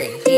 dancing.